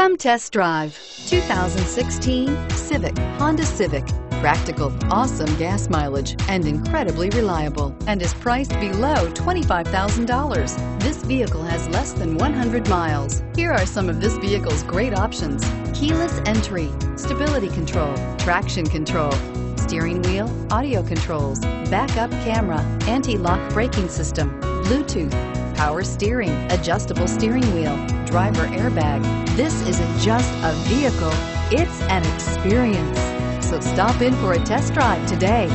Come test drive 2016 Civic, Honda Civic. Practical, awesome gas mileage, and incredibly reliable, and is priced below $25,000. This vehicle has less than 100 miles. Here are some of this vehicle's great options. Keyless entry, stability control, traction control, steering wheel, audio controls, backup camera, anti-lock braking system, Bluetooth, power steering, adjustable steering wheel, driver airbag. This isn't just a vehicle, it's an experience. So stop in for a test drive today.